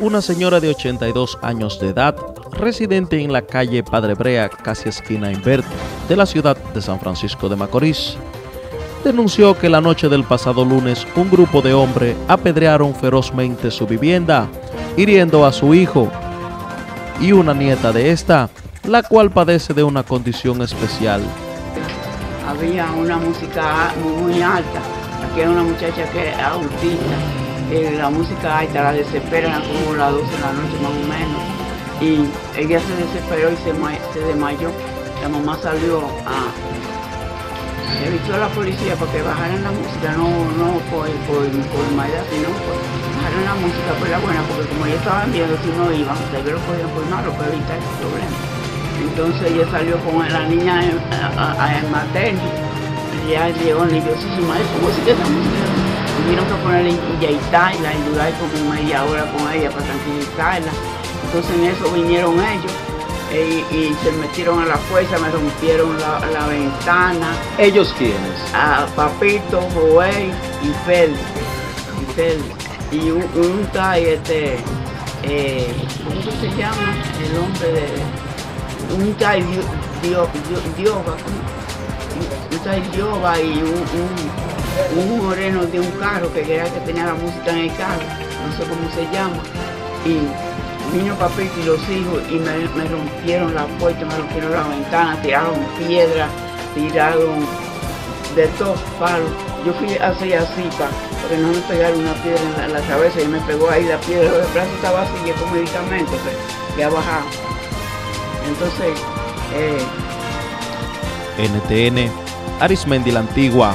una señora de 82 años de edad, residente en la calle Padre Brea, casi esquina Invert, de la ciudad de San Francisco de Macorís, denunció que la noche del pasado lunes un grupo de hombres apedrearon ferozmente su vivienda, hiriendo a su hijo y una nieta de esta, la cual padece de una condición especial. Había una música muy alta, aquí hay una muchacha que es autista, eh, la música alta la desespera como las 12 de la noche más o menos, y ella se desesperó y se, desmayó. La mamá salió a evitó a la policía para que bajaran la música, no, no por, por, por maldad, sino por bajaran la música por la buena, porque como ya estaban viendo si no iban, se lo podían por malo para evitar ese problema. Entonces ella salió con la niña en, materno, y ya llegó nerviosísima, ¿cómo sigue esa música? Tuvieron que ponerle inyectarla y durar como media hora con ella para tranquilizarla. Entonces en eso vinieron ellos y, se metieron a la fuerza, me rompieron la, ventana. ¿Ellos quiénes? A Papito, Joey y Félix. Y, Félix. y un, un este, eh, ¿cómo se llama? El hombre de, un tal Dioba, un tal Dioba y un, un, un, moreno de un carro que era que tenía la música en el carro, no sé cómo se llama. Y vino papito y los hijos y me, rompieron la puerta, me rompieron la ventana, tiraron piedras, tiraron de todos palos. Yo fui así, así, para que no me pegara una piedra en la, cabeza y me pegó ahí la piedra, el brazo estaba así y con medicamento que, ha bajado. Entonces, eh, NTN, Arismendi la Antigua,